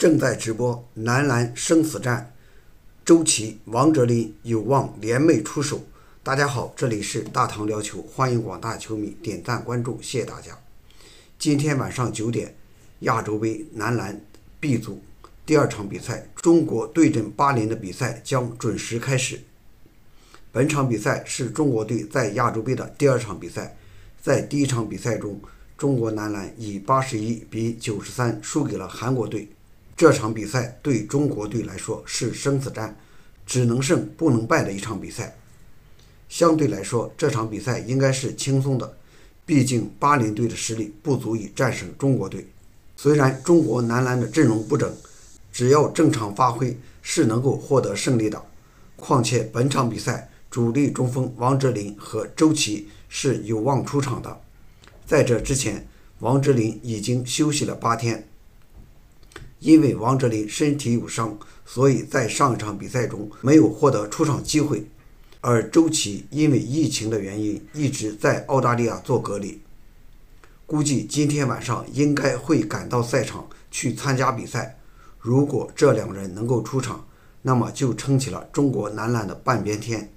正在直播男篮生死战，周琦、王哲林有望联袂出手。大家好，这里是大唐聊球，欢迎广大球迷点赞关注，谢谢大家。今天晚上九点，亚洲杯男篮 B 组第二场比赛，中国对阵巴林的比赛将准时开始。本场比赛是中国队在亚洲杯的第二场比赛，在第一场比赛中。中国男篮以八十一比九十三输给了韩国队。这场比赛对中国队来说是生死战，只能胜不能败的一场比赛。相对来说，这场比赛应该是轻松的，毕竟巴林队的实力不足以战胜中国队。虽然中国男篮的阵容不整，只要正常发挥是能够获得胜利的。况且本场比赛主力中锋王哲林和周琦是有望出场的。在这之前，王哲林已经休息了八天。因为王哲林身体有伤，所以在上一场比赛中没有获得出场机会。而周琦因为疫情的原因，一直在澳大利亚做隔离，估计今天晚上应该会赶到赛场去参加比赛。如果这两人能够出场，那么就撑起了中国男篮的半边天。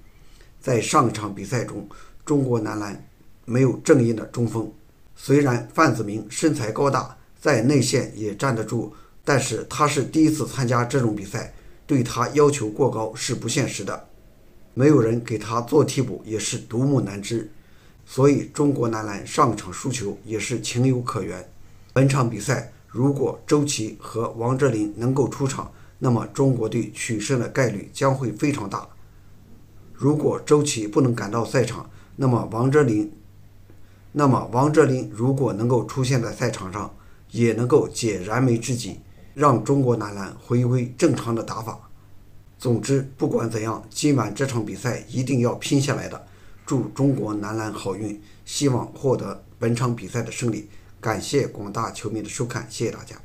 在上一场比赛中，中国男篮没有正印的中锋。虽然范子铭身材高大，在内线也站得住，但是他是第一次参加这种比赛，对他要求过高是不现实的。没有人给他做替补也是独木难支，所以中国男篮上场输球也是情有可原。本场比赛如果周琦和王哲林能够出场，那么中国队取胜的概率将会非常大。如果周琦不能赶到赛场，那么王哲林。那么，王哲林如果能够出现在赛场上，也能够解燃眉之急，让中国男篮回归正常的打法。总之，不管怎样，今晚这场比赛一定要拼下来的。祝中国男篮好运，希望获得本场比赛的胜利。感谢广大球迷的收看，谢谢大家。